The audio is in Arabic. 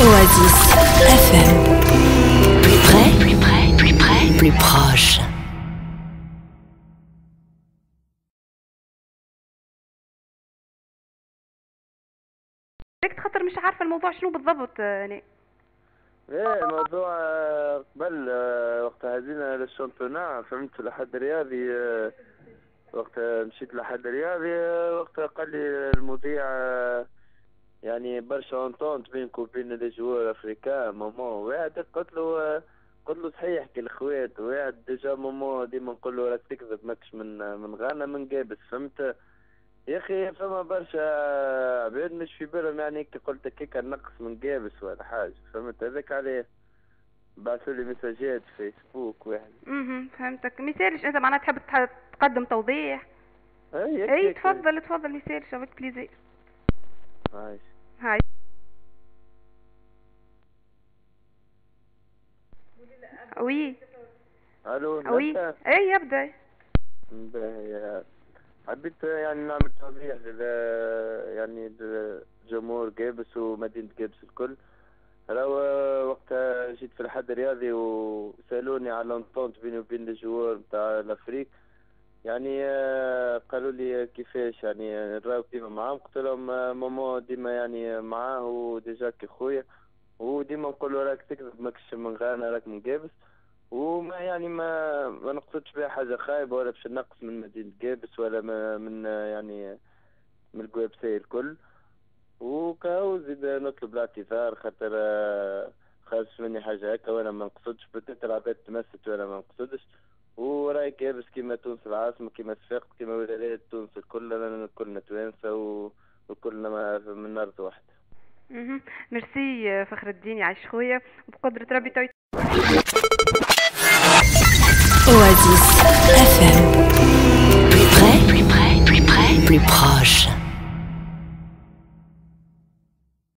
Oasis FM. Plus près, plus près, plus près, plus proche. ليك خاطر مش عارفة الموضوع شنو بالضبط يعني إيه الموضوع آه، قبل آه، وقت هزينا للشامبيونا فهمت لحد رياضي آه، وقت مشيت لحد رياضي وقت قال لي المذيع يعني برشا اونتونت بينك وبين لي جوار الافريكان ماما. واحد قلت له قلت له صحيح كي الخوات. واحد ديجا ماما ديما نقول له راك تكذب ماكش من من غانا من قابس فهمت؟ يا أخي فما برشا عباد مش في بالهم يعني كي قلت هكاك نقص من قابس ولا حاجة فهمت؟ هذاك عليه. بعثوا لي مساجات في فيسبوك واحد أها فهمتك. مثالش أنت معناها تحب تح- تقدم توضيح؟ أي أي تفضل تفضل مسالش avec plaisir عايش. هاي. oui allô oui؟ اي يبدأ. حبيت يعني نعمل توضيح لل يعني لجمهور قابس ومدينة قابس الكل. راهو وقت جيت في الحد الرياضي وسألوني على l'entente بيني وبين الجوار نتاع الأفريكان. يعني آه، قالوا لي كيفاش يعني نراو ديما معاهم. قلت لهم آه، ماما ديما يعني معاه وديجا كي خويا. وديما نقول له راك تكذب ماكش من غانا راك من قابس. وما يعني ما ما نقصدش بها حاجة خايبة ولا باش نقص من مدينة قابس ولا من يعني من القوابسية الكل. وكاو زيد نطلب الاعتذار خاطر آه، خارج مني حاجة هكا وأنا ما نقصدش. بدات العباد تمست وأنا ما نقصدش. ورأي كابس كيما تونس العاصمة كيما صفاقس كيما ولاية تونس الكل لأن كلنا توانسة وكلنا من أرض واحدة ميرسي فخر الدين يعيش خويا وبقدرة ربي تويت. Oasis FM Plus près, plus près, plus près, plus proche.